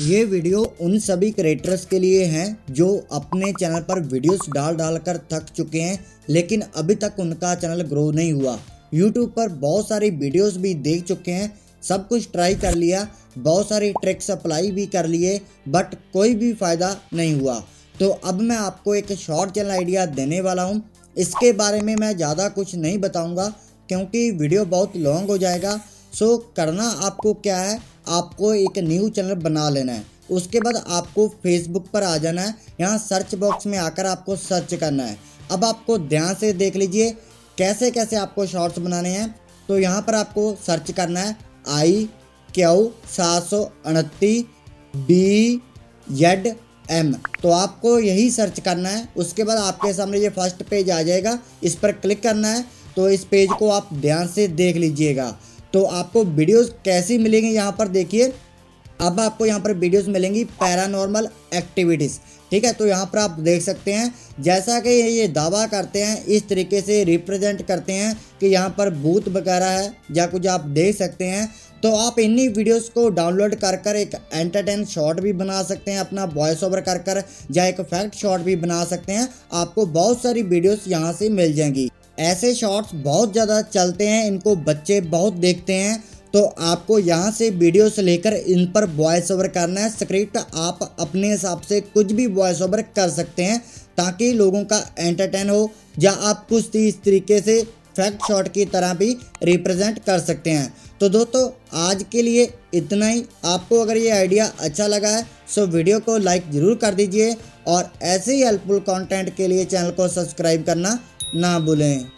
ये वीडियो उन सभी क्रिएटर्स के लिए हैं जो अपने चैनल पर वीडियोस डाल डाल कर थक चुके हैं, लेकिन अभी तक उनका चैनल ग्रो नहीं हुआ। यूट्यूब पर बहुत सारी वीडियोस भी देख चुके हैं, सब कुछ ट्राई कर लिया, बहुत सारी ट्रिक्स अप्लाई भी कर लिए बट कोई भी फ़ायदा नहीं हुआ। तो अब मैं आपको एक शॉर्ट चैनल आइडिया देने वाला हूँ। इसके बारे में मैं ज़्यादा कुछ नहीं बताऊँगा, क्योंकि वीडियो बहुत लॉन्ग हो जाएगा। सो करना आपको क्या है? आपको एक न्यू चैनल बना लेना है। उसके बाद आपको फेसबुक पर आ जाना है। यहाँ सर्च बॉक्स में आकर आपको सर्च करना है। अब आपको ध्यान से देख लीजिए, कैसे कैसे आपको शॉर्ट्स बनाने हैं। तो यहाँ पर आपको सर्च करना है। आई क्यू सात सौ उनतीस बी जेड एम तो आपको यही सर्च करना है। उसके बाद आपके सामने ये फ़र्स्ट पेज आ जाएगा। इस पर क्लिक करना है। तो इस पेज को आप ध्यान से देख लीजिएगा। तो आपको वीडियोस कैसी मिलेंगी यहाँ पर देखिए। अब आपको यहाँ पर वीडियोस मिलेंगी पैरानॉर्मल एक्टिविटीज़ ठीक है तो यहाँ पर आप देख सकते हैं, जैसा कि ये दावा करते हैं, इस तरीके से रिप्रेजेंट करते हैं कि यहाँ पर भूत वगैरह है, या कुछ आप देख सकते हैं। तो आप इन्हीं वीडियोस को डाउनलोड कर कर एक एंटरटेन शॉट भी बना सकते हैं, अपना वॉइस ओवर कर कर, या एक फैक्ट शॉट भी बना सकते हैं। आपको बहुत सारी वीडियोस यहाँ से मिल जाएँगी। ऐसे शॉर्ट्स बहुत ज़्यादा चलते हैं, इनको बच्चे बहुत देखते हैं तो आपको यहाँ से वीडियो से लेकर इन पर वॉइस ओवर करना है। स्क्रिप्ट आप अपने हिसाब से कुछ भी वॉइस ओवर कर सकते हैं, ताकि लोगों का एंटरटेन हो, या आप कुछ इस तरीके से फैक्ट शॉट की तरह भी रिप्रेजेंट कर सकते हैं। तो दोस्तों, आज के लिए इतना ही। आपको अगर ये आइडिया अच्छा लगा है सो वीडियो को लाइक ज़रूर कर दीजिए, और ऐसे ही हेल्पफुल कंटेंट के लिए चैनल को सब्सक्राइब करना ना भूलें।